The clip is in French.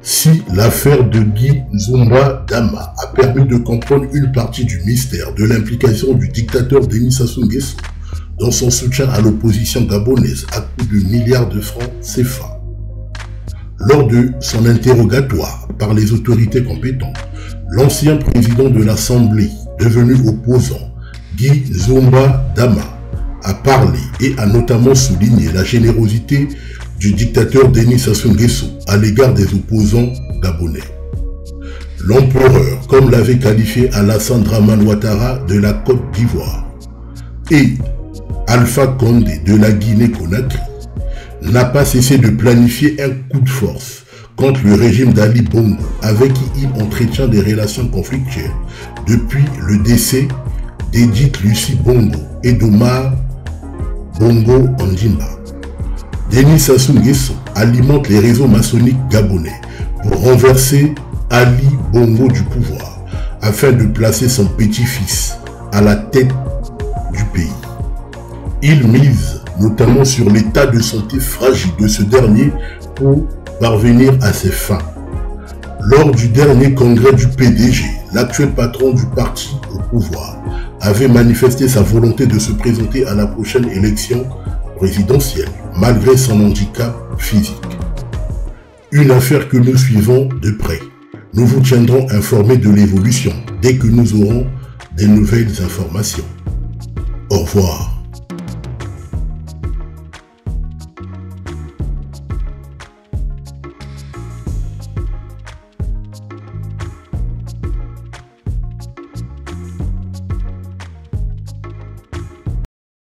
Si l'affaire de Guy Zumba Dama a permis de comprendre une partie du mystère de l'implication du dictateur Denis Sassou Nguesso dans son soutien à l'opposition gabonaise à coût de milliards de francs CFA. Lors de son interrogatoire par les autorités compétentes, l'ancien président de l'Assemblée, devenu opposant, Guy Zumba Dama, a parlé et a notamment souligné la générosité du dictateur Denis Sassou Nguesso à l'égard des opposants gabonais. L'empereur, comme l'avait qualifié Alassane Draman de la Côte d'Ivoire, et Alpha Condé de la Guinée-Conakry, n'a pas cessé de planifier un coup de force contre le régime d'Ali Bongo, avec qui il entretient des relations conflictuelles depuis le décès d'Edith Lucie Bongo et d'Omar Bongo Ondimba. Denis Sassou Nguesso alimente les réseaux maçonniques gabonais pour renverser Ali Bongo du pouvoir afin de placer son petit-fils à la tête du pays. Il mise notamment sur l'état de santé fragile de ce dernier pour parvenir à ses fins. Lors du dernier congrès du PDG, l'actuel patron du parti au pouvoir avait manifesté sa volonté de se présenter à la prochaine élection présidentielle malgré son handicap physique. Une affaire que nous suivons de près. Nous vous tiendrons informés de l'évolution dès que nous aurons des nouvelles informations. Au revoir.